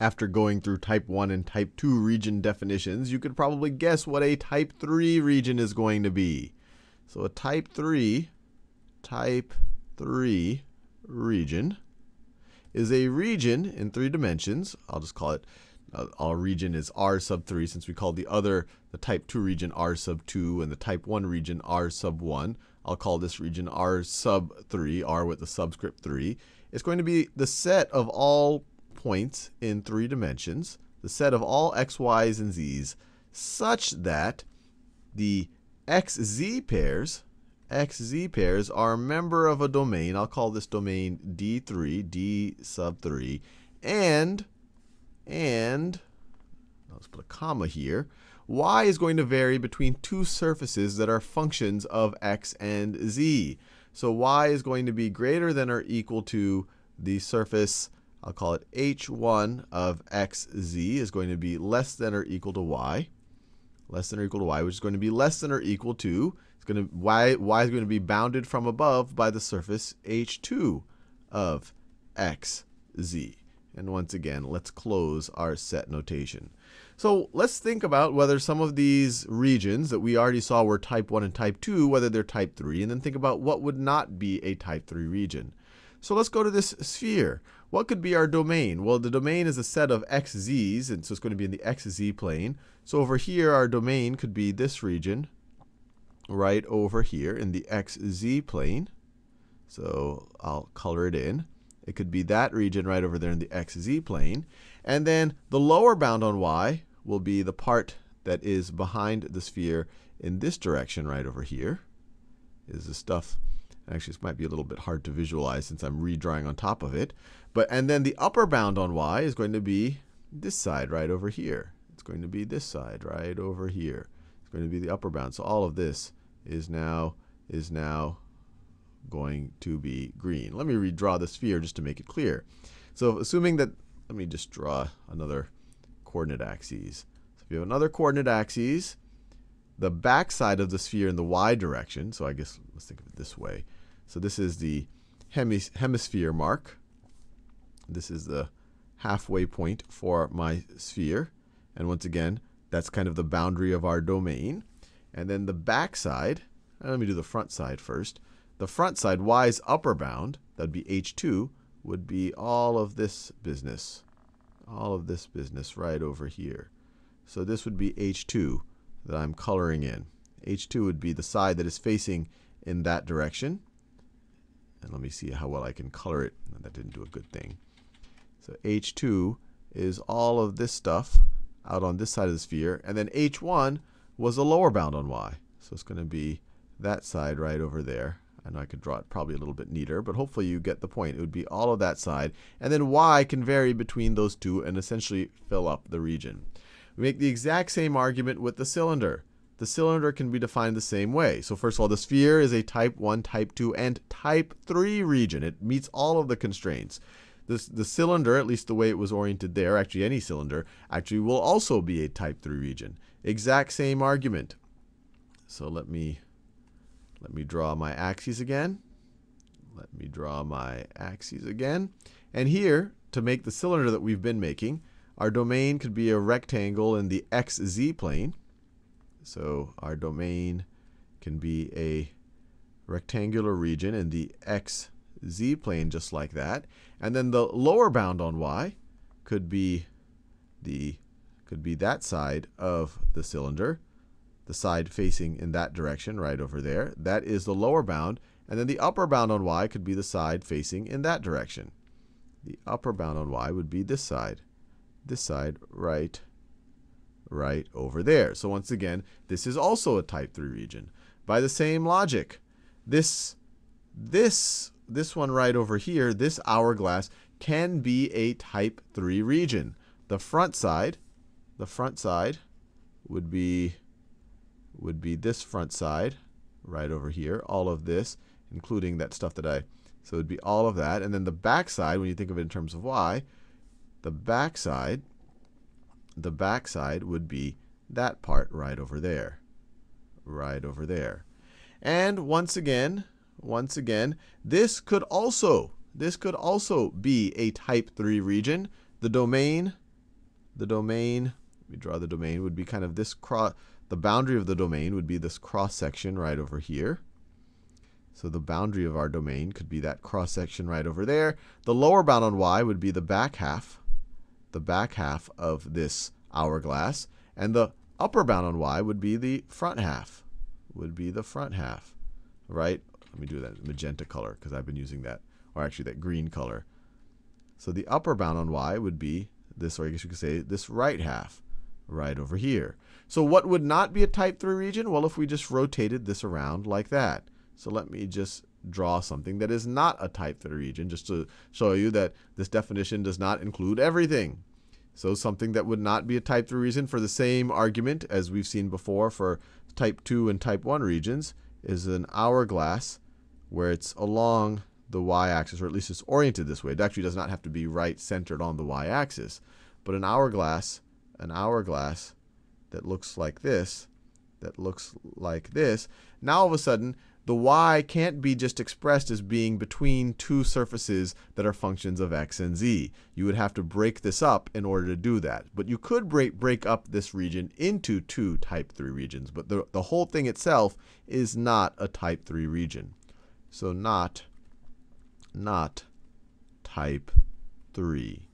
after going through type 1 and type 2 region definitions, you could probably guess what a type 3 region is going to be. So a type 3, type 3 region is a region in three dimensions. I'll just call it, uh, our region is R sub 3 since we called the other, the type 2 region R sub 2 and the type 1 region R sub 1. I'll call this region R sub 3, R with the subscript 3. It's going to be the set of all points in three dimensions, the set of all x, y's, and z's, such that the xz pairs, xz pairs are a member of a domain. I'll call this domain D3, D sub 3, and, and, let's put a comma here, y is going to vary between two surfaces that are functions of x and z. So y is going to be greater than or equal to the surface, I'll call it h1 of xz is going to be less than or equal to y. Less than or equal to y, which is going to be less than or equal to, it's going to, y, y is going to be bounded from above by the surface h2 of xz. And once again, let's close our set notation. So let's think about whether some of these regions that we already saw were type 1 and type 2, whether they're type 3, and then think about what would not be a type 3 region. So let's go to this sphere. What could be our domain? Well, the domain is a set of xz's, and so it's going to be in the xz plane. So over here, our domain could be this region right over here in the xz plane. So I'll color it in. It could be that region right over there in the xz plane. And then the lower bound on y will be the part that is behind the sphere in this direction right over here. Is the stuff Actually, this might be a little bit hard to visualize since I'm redrawing on top of it. But and then the upper bound on y is going to be this side right over here. It's going to be this side right over here. It's going to be the upper bound. So all of this is now is now going to be green. Let me redraw the sphere just to make it clear. So assuming that, let me just draw another coordinate axis. So if you have another coordinate axis, the backside of the sphere in the y direction, so I guess let's think of it this way. So this is the hemis hemisphere mark. This is the halfway point for my sphere. And once again, that's kind of the boundary of our domain. And then the back side, uh, let me do the front side first. The front side, y's upper bound, that would be h2, would be all of this business. All of this business right over here. So this would be h2 that I'm coloring in. h2 would be the side that is facing in that direction. And let me see how well I can color it. That didn't do a good thing. So H2 is all of this stuff out on this side of the sphere. And then H1 was a lower bound on y. So it's going to be that side right over there. I know I could draw it probably a little bit neater, but hopefully you get the point. It would be all of that side. And then y can vary between those two and essentially fill up the region. We make the exact same argument with the cylinder the cylinder can be defined the same way. So first of all, the sphere is a type 1, type 2, and type 3 region. It meets all of the constraints. This, the cylinder, at least the way it was oriented there, actually any cylinder, actually will also be a type 3 region. Exact same argument. So let me, let me draw my axes again. Let me draw my axes again. And here, to make the cylinder that we've been making, our domain could be a rectangle in the xz plane. So our domain can be a rectangular region in the xz plane just like that. And then the lower bound on y could be the could be that side of the cylinder, the side facing in that direction right over there. That is the lower bound. And then the upper bound on y could be the side facing in that direction. The upper bound on y would be this side. This side right right over there. So once again, this is also a type 3 region. By the same logic, this, this, this one right over here, this hourglass, can be a type 3 region. The front side, the front side would be, would be this front side right over here, all of this, including that stuff that I, so it would be all of that. And then the back side, when you think of it in terms of y, the back side the backside would be that part right over there. Right over there. And once again, once again, this could also, this could also be a type 3 region. The domain, the domain, we draw the domain, would be kind of this cross, the boundary of the domain would be this cross section right over here. So the boundary of our domain could be that cross section right over there. The lower bound on y would be the back half, the back half of this hourglass. And the upper bound on y would be the front half, would be the front half, right? Let me do that magenta color because I've been using that, or actually that green color. So the upper bound on y would be this, or I guess you could say this right half, right over here. So what would not be a type 3 region? Well, if we just rotated this around like that. So let me just draw something that is not a type 3 region, just to show you that this definition does not include everything. So something that would not be a type 3 region for the same argument as we've seen before for type 2 and type 1 regions is an hourglass where it's along the y-axis, or at least it's oriented this way. It actually does not have to be right centered on the y-axis. But an hourglass, an hourglass that looks like this, that looks like this, now all of a sudden the y can't be just expressed as being between two surfaces that are functions of x and z. You would have to break this up in order to do that. But you could break, break up this region into two type 3 regions. But the, the whole thing itself is not a type 3 region. So not, not type 3.